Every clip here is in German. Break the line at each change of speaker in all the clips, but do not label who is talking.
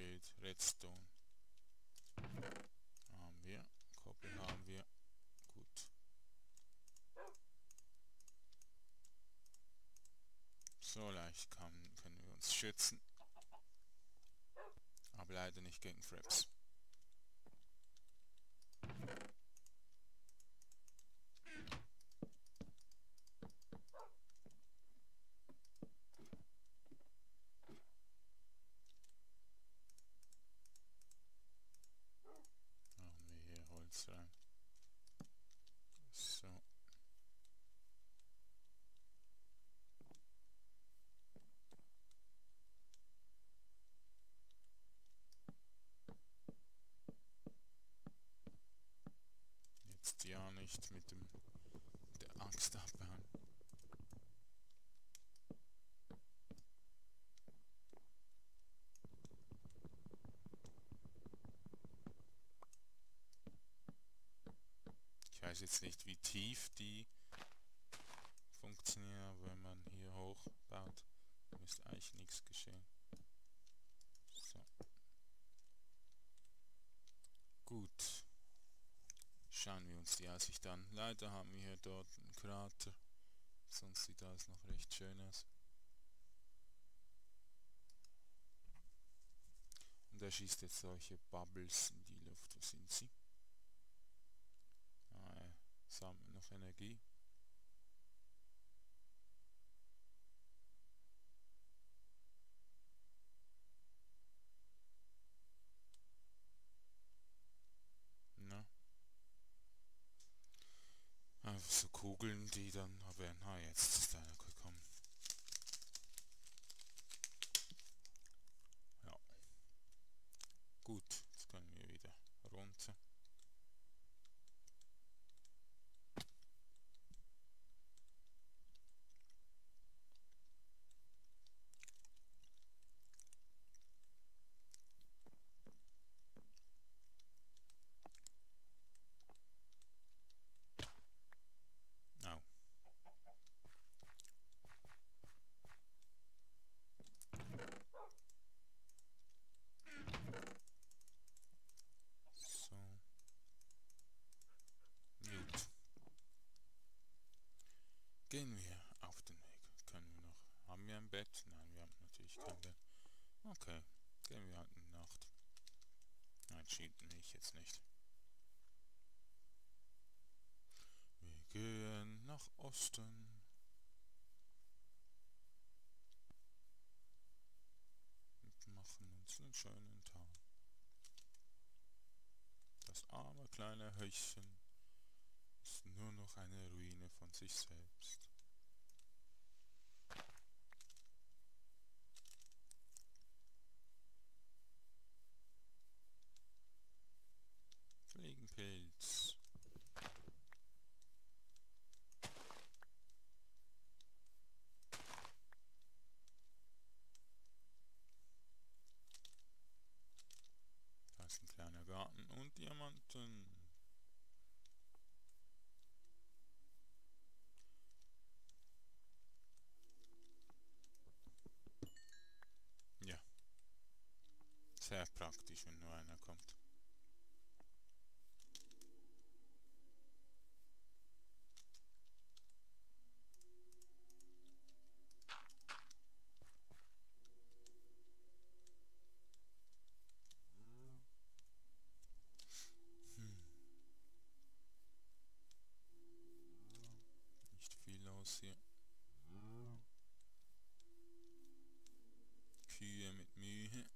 Schild, Redstone. Haben wir. Koppel haben wir. Gut. So leicht kann, können wir uns schützen. Aber leider nicht gegen Fraps. Machen wir hier Holz rein. So. Jetzt ja nicht mit dem der Axt abbauen. Ich weiß jetzt nicht, wie tief die funktionieren, aber wenn man hier hoch baut, müsste eigentlich nichts geschehen. So. Gut. Schauen wir uns die Aussicht an. Leider haben wir hier dort einen Krater. Sonst sieht alles noch recht schön aus. Und er schießt jetzt solche Bubbles in die Luft. Wo sind sie? Ah, er sammelt noch Energie. Na. So Kugeln, die dann aber na jetzt ist einer gekommen. Ja. Gut, jetzt können wir wieder runter. Au. So. Gut. Gehen wir auf den Weg. Können wir noch... Haben wir ein Bett? Nein, wir haben natürlich kein Bett. Okay. Gehen wir halt in die Nacht. Nein, cheaten ich jetzt nicht. Wir gehen nach Osten. Und machen uns einen schönen Tag. Das arme kleine Häuschen ist nur noch eine Ruine von sich selbst. Fliegenpilz. Da ist ein kleiner Garten und Diamanten. Ja. Sehr praktisch, wenn nur einer kommt. Nicht viel los hier. Kühe mit Mühe.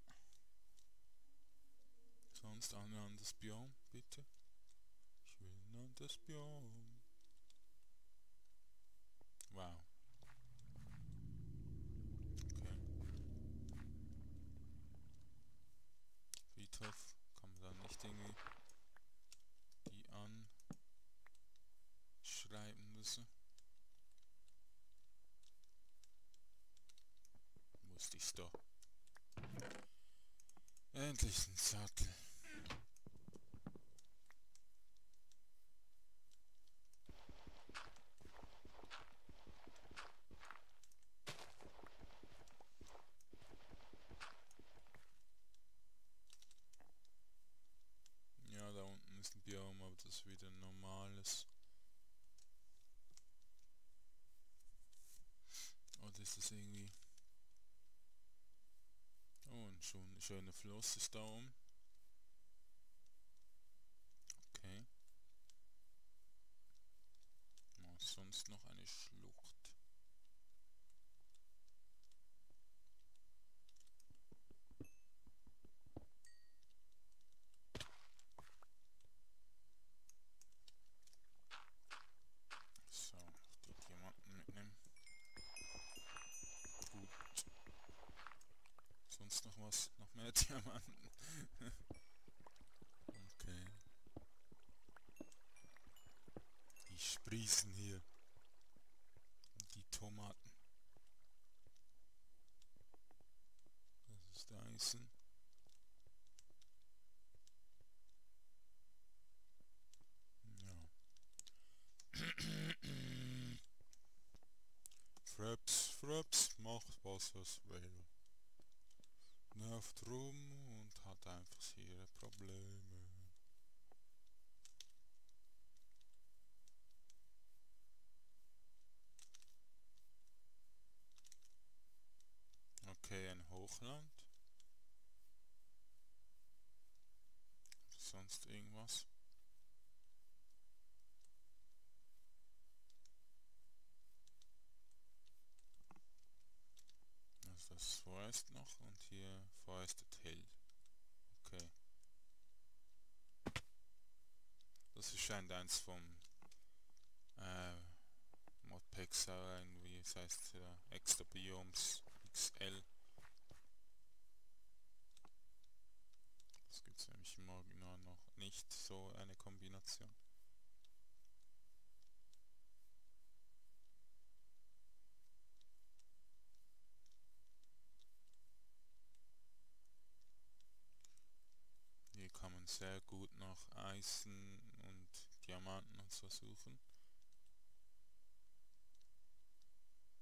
Sonst Biom, bitte. Ich will ein anderes Biom. Wow. Okay. Friedhof kann man da nicht irgendwie die anschreiben müssen. Wusste ich's doch. Endlich ein Sattel. Es wieder normales. Oder ist es irgendwie... Oh, ein schon schöner Fluss ist da oben. Okay. Was sonst noch eine Schlucht? Was? Mehr Diamanten. okay. Die sprießen hier. Die Tomaten. Das ist Eisen. Ja. Fraps, Fraps, macht was es will nervt rum und hat einfach ihre Probleme. Okay, ein Hochland. Sonst irgendwas? das Forest noch hier Forested Hill. Okay. Das scheint eins vom äh, Modpack sein, wie es heißt, äh, Extra Biomes XL. Das gibt es nämlich im Original noch nicht, so eine Kombination. kann man sehr gut nach Eisen und Diamanten und so suchen.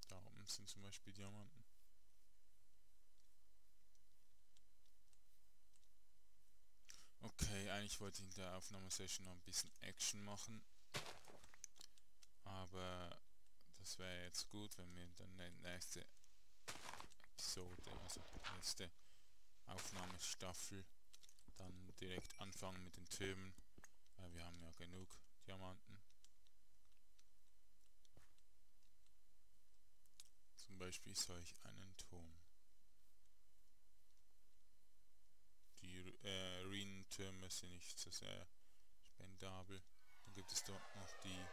Da oben sind zum Beispiel Diamanten. Okay, eigentlich wollte ich in der Aufnahmesession noch ein bisschen Action machen. Aber das wäre jetzt gut, wenn wir dann die nächste Episode, also nächste Aufnahmestaffel dann direkt anfangen mit den Türmen, weil wir haben ja genug Diamanten. Zum Beispiel solch einen Turm. Die äh, Ruinentürme sind nicht so sehr spendabel. Dann gibt es dort noch die...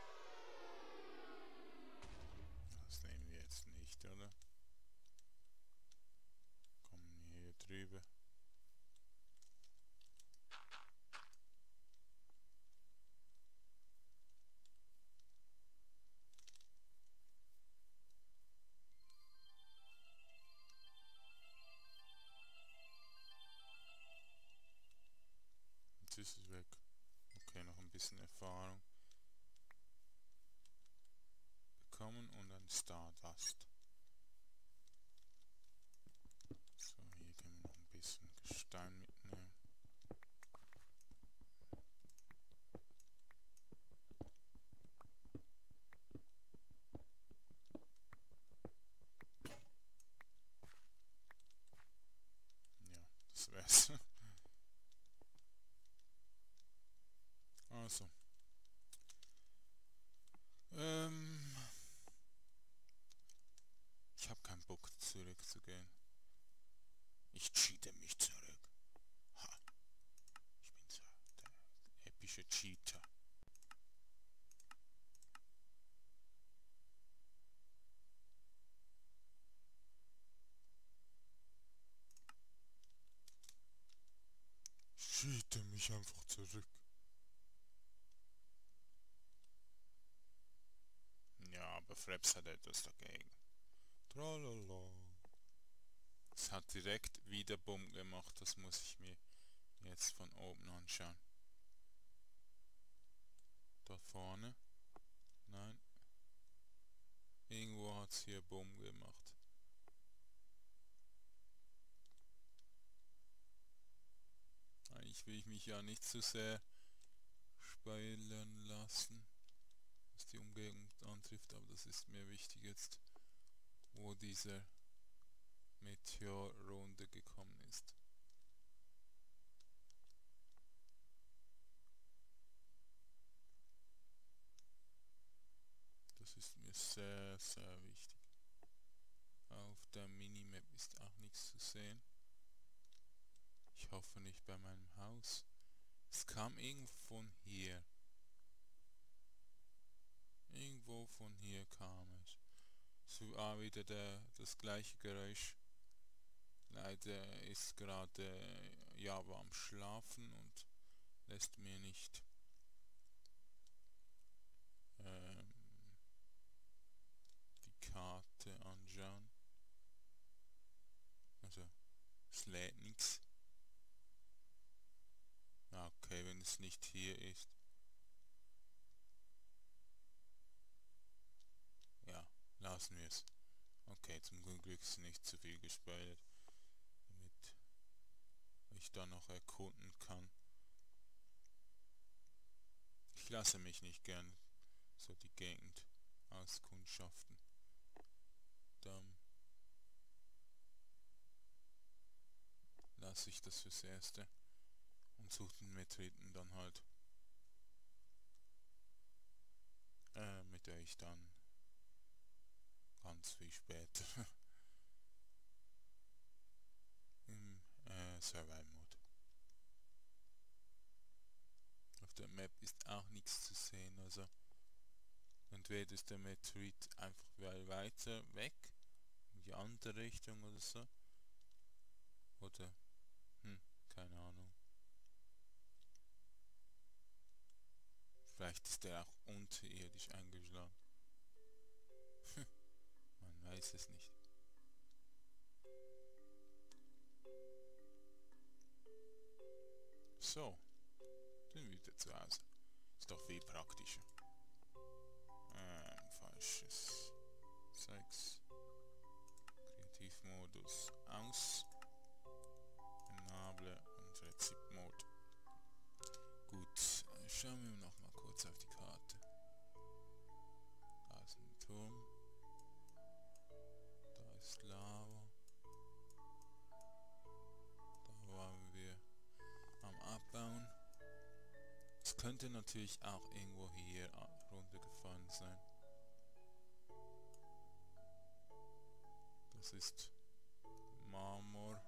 bisschen Erfahrung bekommen und ein Stardust. So, hier können wir noch ein bisschen Gestein mitnehmen. Ja, das wär's. Also. Ähm. Ich habe keinen Bock zurückzugehen. Ich cheate mich zurück. Ha. Ich bin so der epische Cheater. Cheate mich einfach zurück. aber Fraps hat etwas dagegen. Tralala. Es hat direkt wieder Bumm gemacht, das muss ich mir jetzt von oben anschauen. Da vorne. Nein. Irgendwo hat es hier Bumm gemacht. Eigentlich will ich mich ja nicht zu sehr spoilern lassen, was die Umgebung antrifft, aber das ist mir wichtig jetzt, wo dieser Meteor runtergekommen ist. Das ist mir sehr, sehr wichtig. Auf der Minimap ist auch nichts zu sehen. Ich hoffe nicht bei meinem Haus. Es kam irgendwo von hier. Irgendwo von hier kam es. So ah, wieder der, das gleiche Geräusch. Leider ist gerade Java am Schlafen und lässt mir nicht ähm, die Karte anschauen. Also es lädt nichts. Okay, wenn es nicht hier ist. Ja, lassen wir es. Okay, zum Glück ist nicht zu viel damit ich da noch erkunden kann. Ich lasse mich nicht gern so die Gegend auskundschaften. Dann lasse ich das fürs Erste und sucht einen Metriten dann halt, äh, mit der ich dann ganz viel später im äh, Survival Mode. Auf der Map ist auch nichts zu sehen, also entweder ist der Meteorit einfach weiter weg, in die andere Richtung oder so, oder, hm, keine Ahnung. Vielleicht ist er auch unterirdisch eingeschlagen. Man weiß es nicht. So, sind wieder zu Hause. Ist doch viel praktischer. Ähm, falsches Zeugs. Kreativmodus aus. Enable und Rezeptmode. Gut, schauen wir noch mal kurz auf die Karte. Da ist ein Turm. Da ist Lava. Könnte natürlich auch irgendwo hier runtergefallen sein. Das ist Marmor.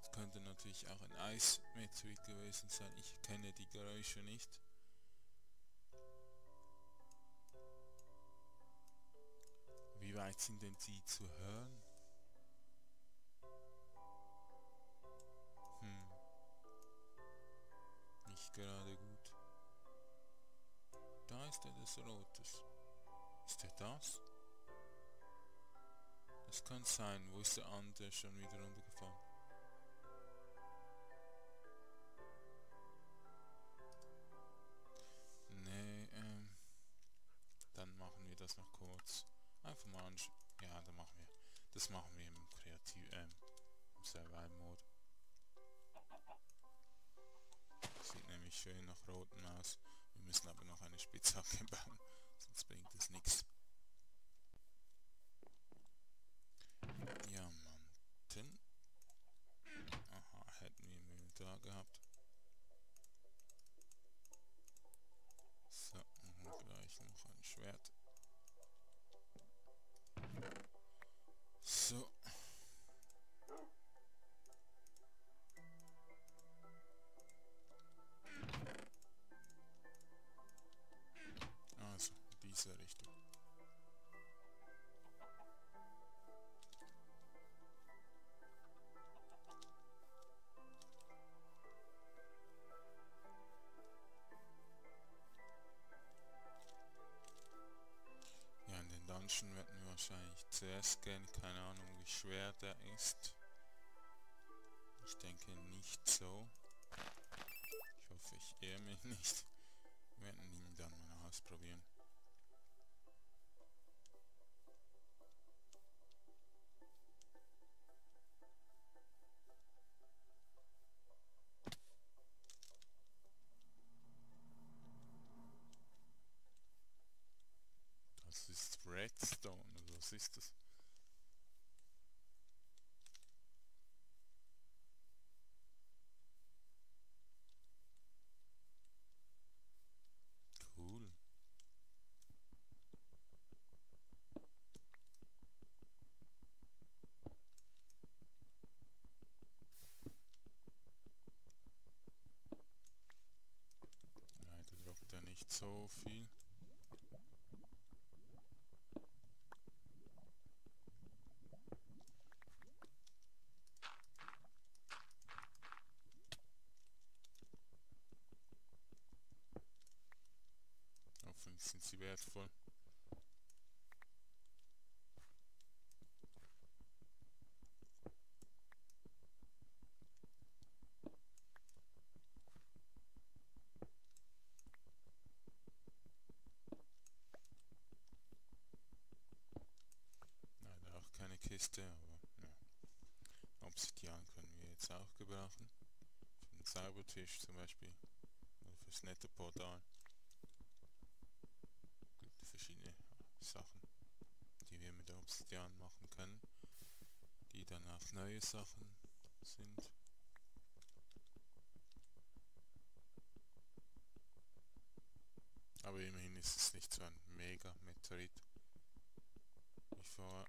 Es könnte natürlich auch ein Eismeteorit gewesen sein. Ich kenne die Geräusche nicht. Wie weit sind denn sie zu hören? Gerade gut. Da ist etwas Rotes. Ist er das? Das kann sein. Wo ist der andere schon wieder runtergefallen? Nee, ähm, dann machen wir das noch kurz. Einfach mal anschauen. Ja, dann machen wir. Das machen wir im Kreativ, ähm, im Survival Mode. Sieht nämlich schön nach roten aus. Wir müssen aber noch eine Spitzhacke bauen, sonst bringt es nichts. Dungeon werden wir wahrscheinlich zuerst gehen. Keine Ahnung, wie schwer der ist. Ich denke nicht so. Ich hoffe, ich irre mich nicht. Wir werden ihn dann mal ausprobieren. Ist das? Cool. Leider droppt er nicht so viel. Sind sie wertvoll. Leider auch keine Kiste, aber ja. Obsidian können wir jetzt auch gebrauchen. Für den Zaubertisch zum Beispiel. Oder fürs Nettoportal. Gibt Sachen, die wir mit Obsidian machen können. Die dann auch neue Sachen sind. Aber immerhin ist es nicht so ein Mega-Meteorit vorher.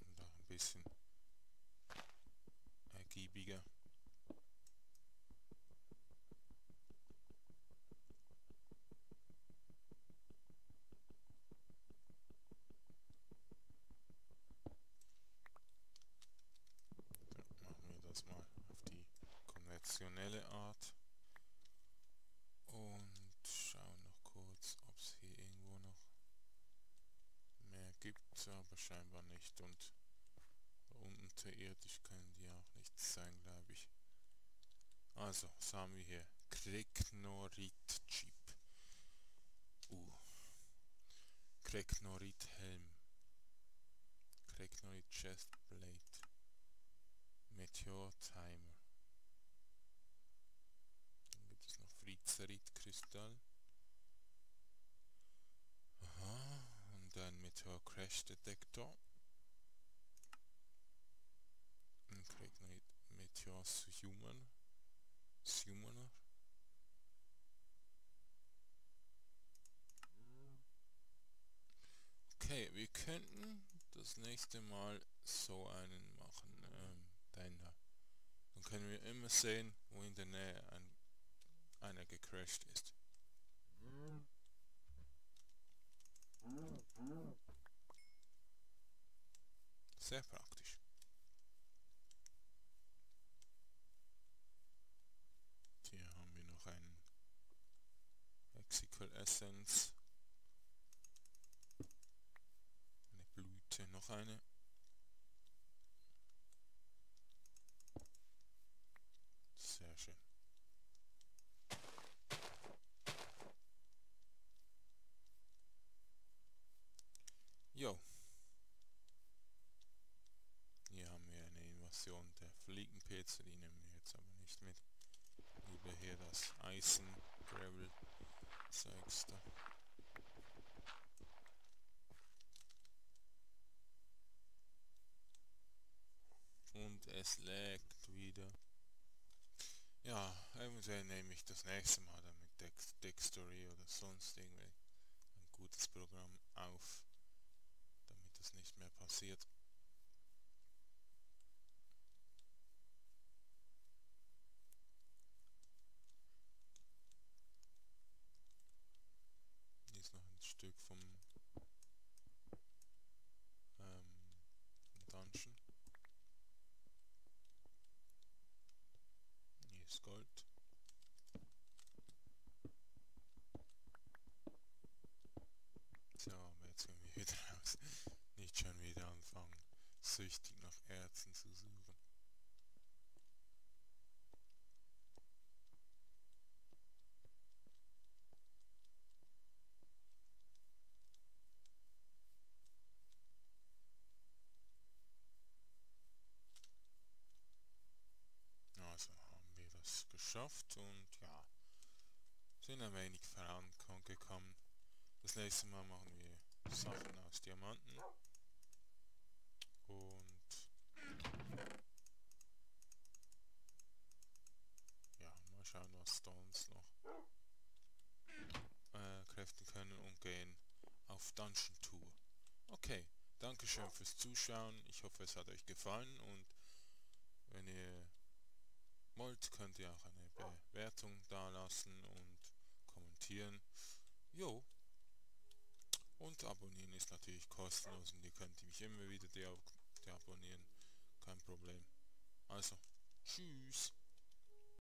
Und auch ein bisschen ergiebiger. Ja, machen wir das mal auf die konventionelle Art. Und schauen noch kurz, ob es hier irgendwo noch mehr gibt, aber scheinbar nicht. Und unterirdisch können die auch nicht sein, glaube ich. Also, was haben wir hier? Kreknorit-Chip. Uh. Kreknorit-Helm. Kreknorit-Chestplate. Meteor-Timer. Dann gibt es noch Frizerit-Kristall. Aha, und ein Meteor-Crash-Detektor. Ein Kreknorit Meteor Human. Humaner. Okay, wir könnten das nächste Mal so einen machen, ähm, den da. Dann können wir immer sehen, wo in der Nähe ein, einer gecrashed ist. Sehr praktisch. Hier haben wir noch einen Lexical Essence. Eine Blüte, noch eine. Sehr schön. Jo. Hier haben wir eine Invasion der Fliegenpilze, die nehmen wir jetzt aber nicht mit. Lieber hier das Eisen, Gravel, Zeugs da. Und es lägt wieder. Ja, eventuell nehme ich das nächste Mal dann mit Dex Dextory oder sonst irgendwie ein gutes Programm auf, damit das nicht mehr passiert. Hier ist noch ein Stück vom ähm, Dungeon. Hier ist Gold. So, aber jetzt gehen wir wieder raus. Nicht schon wieder anfangen, süchtig nach Erzen zu suchen. Also haben wir das geschafft und ja, sind ein wenig vorangekommen. Das nächste Mal machen wir Sachen aus Diamanten. Und ja, mal schauen, was uns noch äh, kräften können und gehen auf Dungeon Tour. Okay, Dankeschön fürs Zuschauen. Ich hoffe, es hat euch gefallen und wenn ihr wollt, könnt ihr auch eine Bewertung dalassen und kommentieren. Jo. Und abonnieren ist natürlich kostenlos und ihr könnt mich immer wieder deabonnieren. Kein Problem. Also, tschüss.